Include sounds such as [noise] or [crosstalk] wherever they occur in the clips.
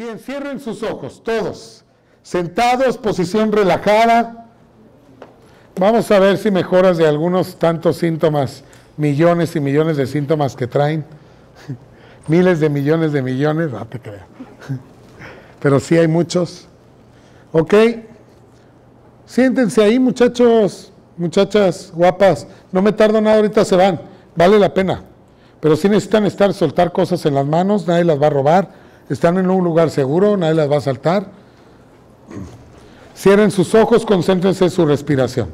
Bien, cierren sus ojos, todos. Sentados, posición relajada. Vamos a ver si mejoras de algunos tantos síntomas, millones y millones de síntomas que traen. [laughs] Miles de millones de millones, no te creo. [laughs] Pero sí hay muchos. ¿Ok? Siéntense ahí, muchachos, muchachas guapas. No me tardo nada, ahorita se van. Vale la pena. Pero si necesitan estar, soltar cosas en las manos, nadie las va a robar. Están en un lugar seguro, nadie las va a saltar. Cierren sus ojos, concéntrense en su respiración.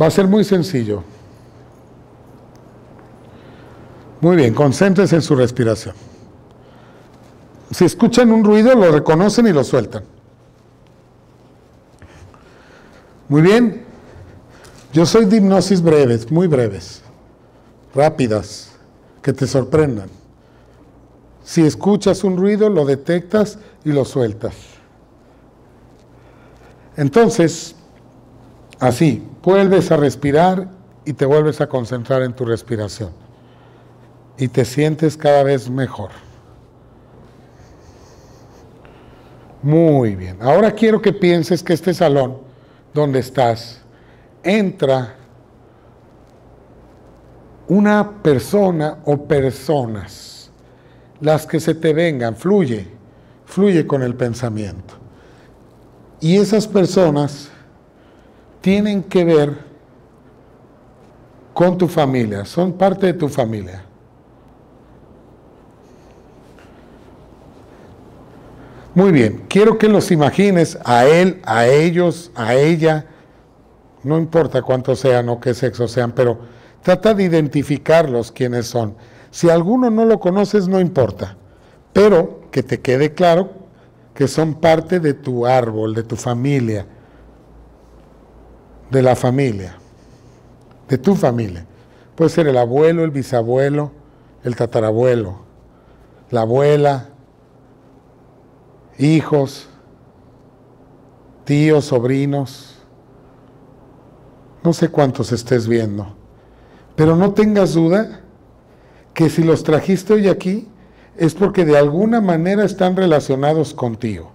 Va a ser muy sencillo. Muy bien, concéntrense en su respiración. Si escuchan un ruido, lo reconocen y lo sueltan. Muy bien. Yo soy de hipnosis breves, muy breves, rápidas, que te sorprendan. Si escuchas un ruido, lo detectas y lo sueltas. Entonces, así, vuelves a respirar y te vuelves a concentrar en tu respiración. Y te sientes cada vez mejor. Muy bien. Ahora quiero que pienses que este salón donde estás entra una persona o personas, las que se te vengan, fluye, fluye con el pensamiento. Y esas personas tienen que ver con tu familia, son parte de tu familia. Muy bien, quiero que los imagines a él, a ellos, a ella, no importa cuántos sean o qué sexo sean, pero trata de identificarlos quiénes son. Si alguno no lo conoces, no importa, pero que te quede claro que son parte de tu árbol, de tu familia, de la familia, de tu familia. Puede ser el abuelo, el bisabuelo, el tatarabuelo, la abuela, hijos, tíos, sobrinos, no sé cuántos estés viendo, pero no tengas duda que si los trajiste hoy aquí es porque de alguna manera están relacionados contigo,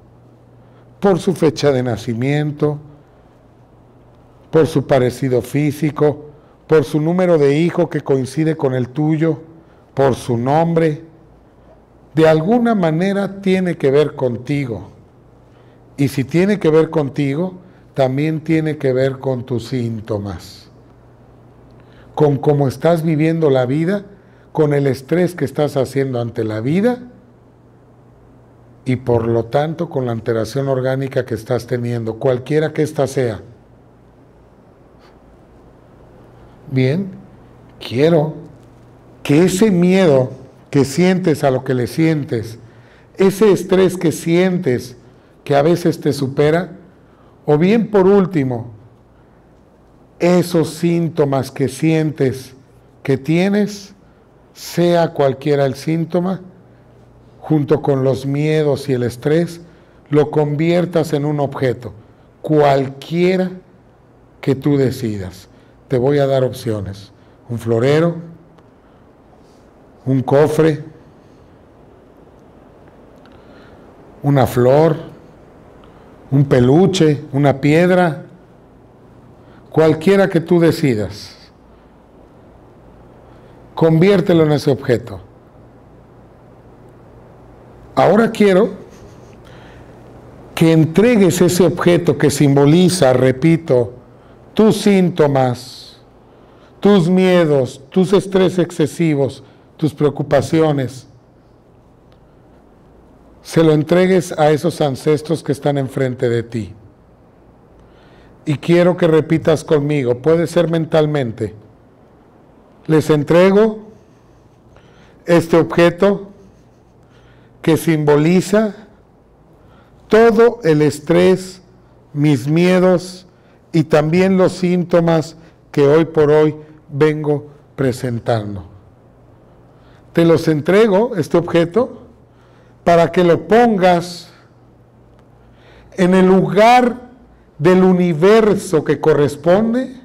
por su fecha de nacimiento, por su parecido físico, por su número de hijo que coincide con el tuyo, por su nombre, de alguna manera tiene que ver contigo. Y si tiene que ver contigo, también tiene que ver con tus síntomas, con cómo estás viviendo la vida, con el estrés que estás haciendo ante la vida y por lo tanto con la alteración orgánica que estás teniendo, cualquiera que ésta sea. Bien, quiero que ese miedo que sientes a lo que le sientes, ese estrés que sientes que a veces te supera, o bien por último, esos síntomas que sientes que tienes, sea cualquiera el síntoma, junto con los miedos y el estrés, lo conviertas en un objeto, cualquiera que tú decidas. Te voy a dar opciones. Un florero, un cofre, una flor, un peluche, una piedra, cualquiera que tú decidas. Conviértelo en ese objeto. Ahora quiero que entregues ese objeto que simboliza, repito, tus síntomas, tus miedos, tus estrés excesivos, tus preocupaciones, se lo entregues a esos ancestros que están enfrente de ti. Y quiero que repitas conmigo, puede ser mentalmente, les entrego este objeto que simboliza todo el estrés, mis miedos y también los síntomas que hoy por hoy vengo presentando. Te los entrego, este objeto, para que lo pongas en el lugar del universo que corresponde,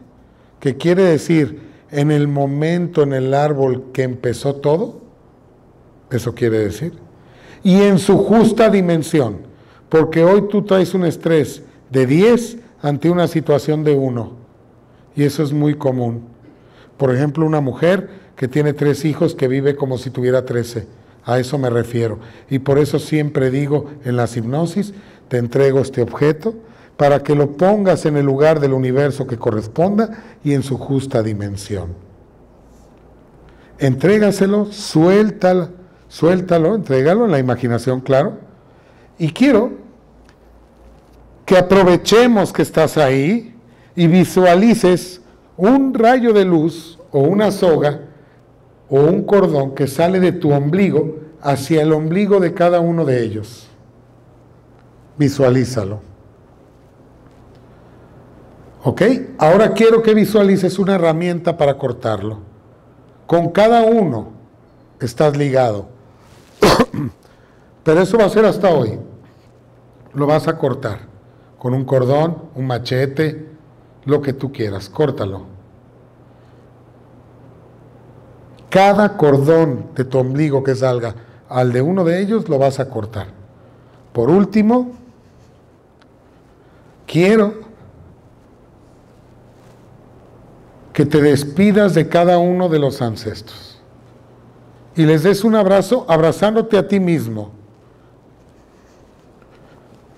que quiere decir en el momento en el árbol que empezó todo, eso quiere decir, y en su justa dimensión, porque hoy tú traes un estrés de 10 ante una situación de 1, y eso es muy común. Por ejemplo, una mujer que tiene tres hijos que vive como si tuviera 13, a eso me refiero. Y por eso siempre digo en las hipnosis, te entrego este objeto para que lo pongas en el lugar del universo que corresponda y en su justa dimensión. Entrégaselo, suéltalo, suéltalo, entrégalo en la imaginación, claro. Y quiero que aprovechemos que estás ahí y visualices un rayo de luz o una soga o un cordón que sale de tu ombligo hacia el ombligo de cada uno de ellos. Visualízalo. ¿Ok? Ahora quiero que visualices una herramienta para cortarlo. Con cada uno estás ligado. [coughs] Pero eso va a ser hasta hoy. Lo vas a cortar con un cordón, un machete, lo que tú quieras. Córtalo. Cada cordón de tu ombligo que salga al de uno de ellos lo vas a cortar. Por último, quiero que te despidas de cada uno de los ancestros y les des un abrazo abrazándote a ti mismo,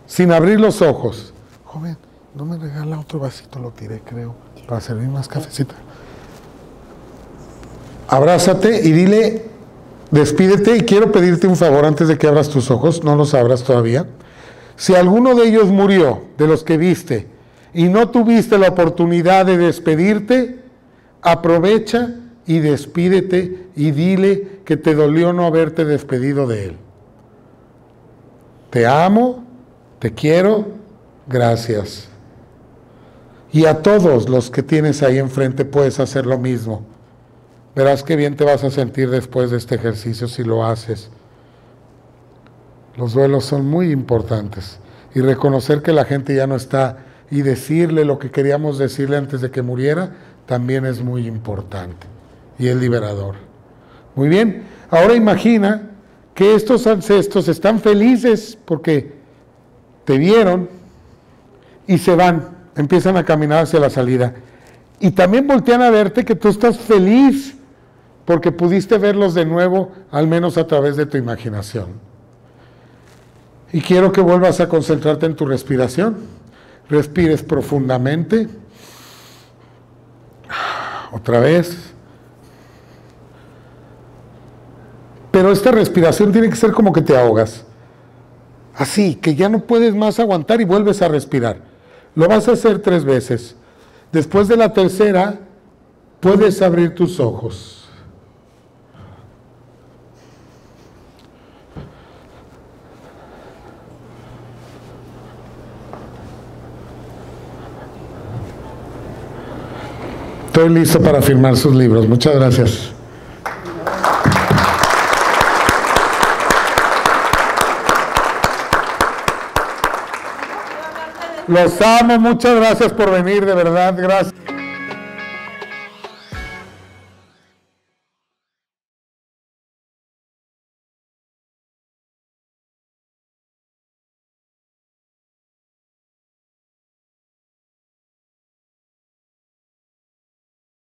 sin abrir los ojos. Joven, no me regala otro vasito, lo tiré creo, para servir más cafecita. Abrázate y dile, despídete y quiero pedirte un favor antes de que abras tus ojos, no los abras todavía. Si alguno de ellos murió, de los que viste, y no tuviste la oportunidad de despedirte, aprovecha y despídete y dile que te dolió no haberte despedido de él. Te amo, te quiero, gracias. Y a todos los que tienes ahí enfrente puedes hacer lo mismo. Verás qué bien te vas a sentir después de este ejercicio si lo haces. Los duelos son muy importantes y reconocer que la gente ya no está y decirle lo que queríamos decirle antes de que muriera también es muy importante y es liberador. Muy bien, ahora imagina que estos ancestros están felices porque te vieron y se van, empiezan a caminar hacia la salida. Y también voltean a verte que tú estás feliz porque pudiste verlos de nuevo, al menos a través de tu imaginación. Y quiero que vuelvas a concentrarte en tu respiración. Respires profundamente. Otra vez. Pero esta respiración tiene que ser como que te ahogas. Así, que ya no puedes más aguantar y vuelves a respirar. Lo vas a hacer tres veces. Después de la tercera, puedes abrir tus ojos. Estoy listo para firmar sus libros. Muchas gracias. Los amo, muchas gracias por venir, de verdad, gracias.